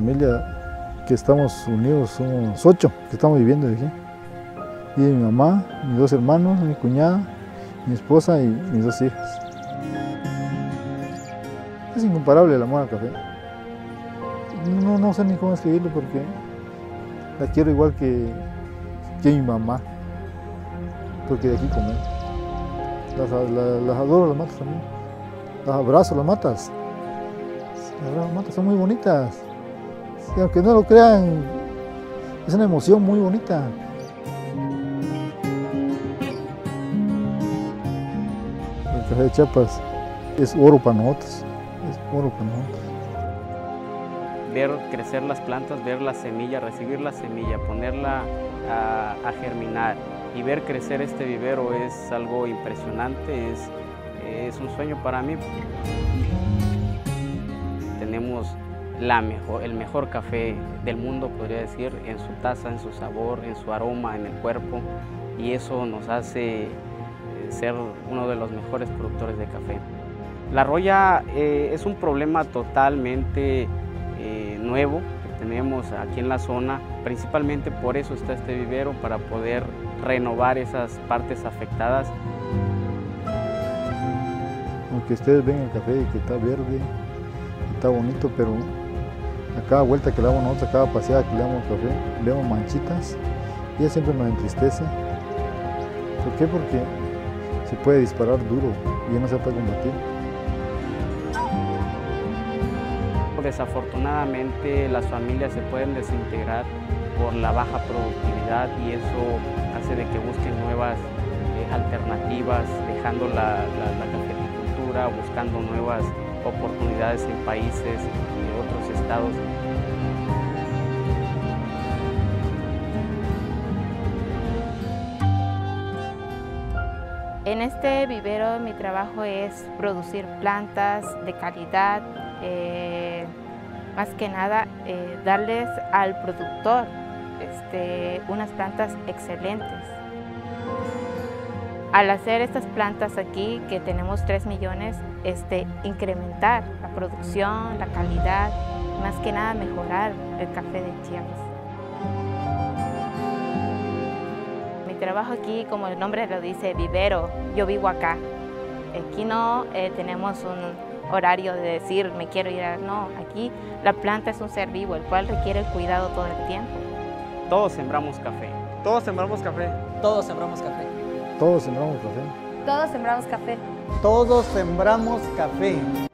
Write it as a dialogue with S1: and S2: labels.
S1: familia que estamos unidos, somos ocho que estamos viviendo aquí. Y mi mamá, mis dos hermanos, mi cuñada, mi esposa y mis dos hijas. Es incomparable el amor al café. No, no sé ni cómo escribirlo porque la quiero igual que, que mi mamá, porque de aquí las, las adoro las matas también. Las abrazo las matas. Las matas son muy bonitas. Aunque no lo crean, es una emoción muy bonita. El café de Chiapas es oro para nosotros, es oro para nosotros.
S2: Ver crecer las plantas, ver la semilla, recibir la semilla, ponerla a, germinar y ver crecer este vivero es algo impresionante, es, es un sueño para mí. Tenemos la mejor, el mejor café del mundo, podría decir, en su taza, en su sabor, en su aroma, en el cuerpo, y eso nos hace ser uno de los mejores productores de café. La roya eh, es un problema totalmente eh, nuevo que tenemos aquí en la zona, principalmente por eso está este vivero, para poder renovar esas partes afectadas.
S1: Aunque ustedes ven el café que está verde, está bonito, pero a cada vuelta que le damos nosotros, a cada paseada que le damos café, vemos manchitas y eso siempre nos entristece. ¿Por qué? Porque se puede disparar duro y ya no se puede combatir.
S2: Desafortunadamente las familias se pueden desintegrar por la baja productividad y eso hace de que busquen nuevas eh, alternativas, dejando la, la, la cafeticultura, buscando nuevas oportunidades en países y otros
S3: En este vivero mi trabajo es producir plantas de calidad, eh, más que nada eh, darles al productor este, unas plantas excelentes. Al hacer estas plantas aquí, que tenemos 3 millones, este, incrementar la producción, la calidad, más que nada mejorar el café de Chiapas. Mi trabajo aquí, como el nombre lo dice, vivero, yo vivo acá. Aquí no eh, tenemos un horario de decir me quiero ir a... No, aquí la planta es un ser vivo, el cual requiere el cuidado todo el tiempo.
S2: Todos sembramos café.
S4: Todos sembramos café.
S5: Todos sembramos café.
S1: Todos sembramos café.
S6: Todos sembramos café.
S4: Todos sembramos café.